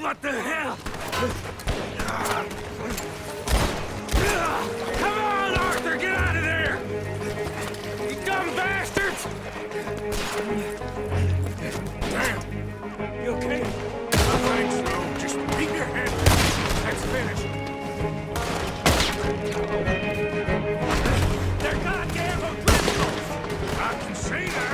What the hell? Come on, Arthur! Get out of there! You dumb bastards! Damn! You okay? Thanks, no. Just keep your head down. That's finished. They're goddamn adrenals! I can see that!